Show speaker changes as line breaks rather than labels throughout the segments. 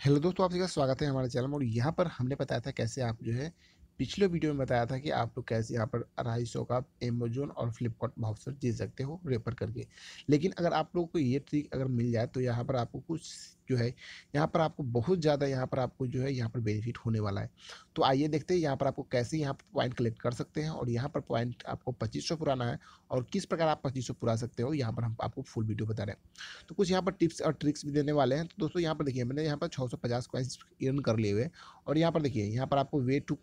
Hello दोस्तों, आप सभी का स्वागत है हमारे चैनल में। और यहाँ पर हमने बताया था कैसे आप जो है पिछले वीडियो में बताया था कि आप लोग कैसे यहाँ पर अढ़ाई सौ का अमेजोन और फ्लिपकार्ट भाउचर जीत सकते हो रेफर करके लेकिन अगर आप लोगों को ये ट्रिक अगर मिल जाए तो यहाँ पर आपको कुछ जो है यहाँ पर आपको बहुत ज़्यादा यहाँ पर आपको जो है यहाँ पर बेनिफिट होने वाला है तो आइए देखते हैं यहाँ पर आपको कैसे यहाँ पर पॉइंट कलेक्ट कर सकते हैं और यहाँ पर पॉइंट आपको पच्चीस सौ पुराना है और किस प्रकार आप पच्चीस सौ पुरा सकते हो यहाँ पर हम आपको फुल वीडियो बता रहे हैं तो कुछ यहाँ पर टिप्स और ट्रिक्स भी देने वाले हैं तो दोस्तों यहाँ पर देखिए मैंने यहाँ पर छः सौ पचास कर लिए हुए और यहाँ पर देखिए यहाँ पर आपको वे टू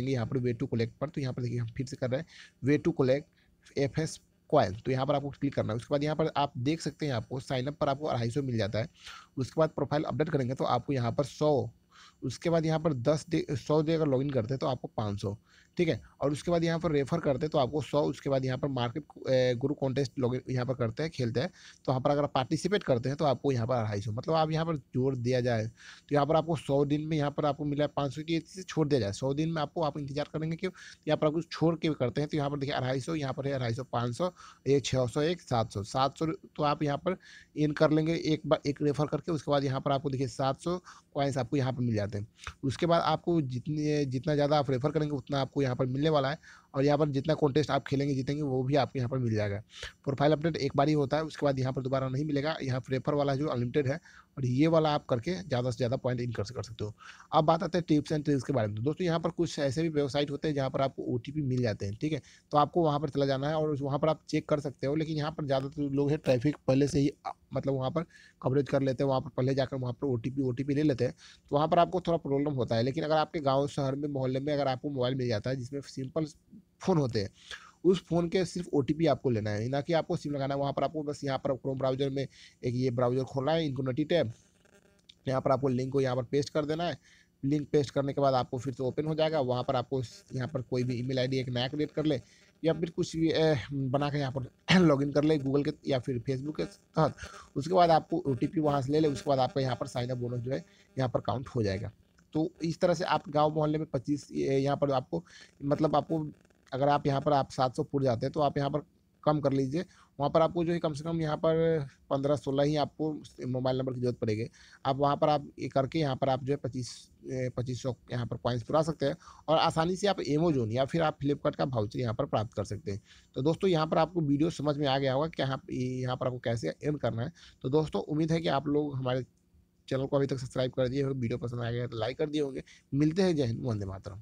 करेंगे यहाँ पर वे टू कलेक्ट पर तो यहाँ पर देखिए हम फिर से कर रहे हैं way to collect F S coil तो यहाँ पर आपको क्लिक करना है। उसके बाद यहाँ पर आप देख सकते हैं, आपको साइनअप पर आपको अढ़ाई सौ मिल जाता है। उसके बाद प्रोफ़ाइल अपडेट करेंगे तो आपको यहाँ पर सौ, उसके बाद यहाँ पर दस डे, सौ डे अगर लॉगिन करते हैं तो आपको पाँच सौ। ठीक है और उसके बाद यहाँ पर रेफर करते हैं तो आपको सौ उसके बाद यहाँ पर मार्केट गुरु कॉन्टेस्ट लोग यहाँ पर करते हैं खेलते हैं तो यहाँ पर अगर पार्टिसिपेट करते हैं तो आपको यहाँ पर अढ़ाई सौ मतलब आप यहाँ पर ज़ोर दिया जाए तो यहाँ पर आपको सौ दिन में यहाँ पर आपको मिला है पाँच सौ की छोड़ दिया जाए सौ दिन में आपको आप इंतज़ार करेंगे तो यहाँ पर आपको छोड़ के करते हैं तो यहाँ पर देखिए अढ़ाई सौ यहाँ पर है अढ़ाई सौ पाँच सौ एक छः सौ एक सात सौ सात सौ तो आप यहाँ पर इन कर लेंगे एक बार एक रेफर करके उसके बाद यहाँ पर आपको देखिए सात सौ कॉइन्स आपको यहाँ पर मिल जाते हैं उसके बाद आपको जितने जितना ज़्यादा आप रेफर करेंगे उतना आपको यहाँ पर मिलने वाला है। और यहाँ पर जितना कॉन्टेस्ट आप खेलेंगे, जीतेंगे, वो भी आपको यहाँ पर मिल जाएगा। प्रोफ़ाइल अपडेट एक बार ही होता है, उसके बाद यहाँ पर दोबारा नहीं मिलेगा। यहाँ प्रेफर वाला जो अनलिमिटेड है, और ये वाला आप करके ज़्यादा से ज़्यादा पॉइंट इन कर सकते हो। अब बात आते हैं टिप्स एंड ट्रिक्स के बारे में। तो दोस्तों, यहाँ पर कुछ ऐसे भी वेबसाइट होते हैं, जहाँ पर आपको ओटीपी मिल जाते हैं, ठीक है? तो आपको वहाँ पर चला जाना है, और वहाँ पर आप चेक कर सकते हो, लेकिन यहाँ पर ज़्यादातर लोग हैं ट्रैफ़िक पहले से ही मतलब वहाँ पर कवरेज कर लेते हैं, वहाँ पर पहले जाकर वहाँ पर ओ टी पी ले लेते हैं। तो वहाँ पर आपको थोड़ा प्रॉब्लम होता है, लेकिन अगर आपके गाँव, शहर में, मोहल्ले में अगर आपको मोबाइल मिल जाता है, जिसमें सिंपल फ़ोन होते हैं। उस फ़ोन के सिर्फ़ ओटीपी आपको लेना है, ना कि आपको सिम लगाना है। वहाँ पर आपको बस यहाँ पर क्रोम ब्राउज़र में एक ये ब्राउज़र खोलना है इनको नटी टैब यहाँ पर आपको लिंक को यहाँ पर पेस्ट कर देना है। लिंक पेस्ट करने के बाद आपको फिर से ओपन हो जाएगा। वहाँ पर आपको यहाँ पर कोई भी ईमेल आईडी एक नया क्रिएट कर ले या फिर कुछ भी बना के यहाँ पर लॉगिन कर ले गूगल के या फिर फेसबुक के तहत उसके बाद आपको ओ टी पी वहाँ से ले ले, उसके बाद आपका यहाँ पर साइनअप बोनस जो है, यहाँ पर काउंट हो जाएगा। तो इस तरह से आप गाँव मोहल्ले में पच्चीस यहाँ पर आपको मतलब आपको अगर आप यहाँ पर, आप सात सौ पुर जाते हैं तो आप यहाँ पर कम कर लीजिए। वहाँ पर आपको जो है कम से कम यहाँ पर पंद्रह सोलह ही आपको मोबाइल नंबर की ज़रूरत पड़ेगी। आप वहाँ पर, आप ये करके यहाँ पर आप जो है पच्चीस पच्चीस सौ यहाँ पर पॉइंट्स पुरा सकते हैं और आसानी से आप एमोजोन या फिर आप फ्लिपकार्ट का भाउचर यहाँ पर प्राप्त कर सकते हैं। तो दोस्तों, यहाँ पर आपको वीडियो समझ में आ गया होगा कि यहाँ यहाँ पर आपको कैसे अर्न करना है। तो दोस्तों, उम्मीद है कि आप लोग हमारे चैनल को अभी तक सब्सक्राइब कर दिए वीडियो पसंद आ गया तो लाइक कर दिए होंगे। मिलते हैं, जय हिंद, वंदे मातरम।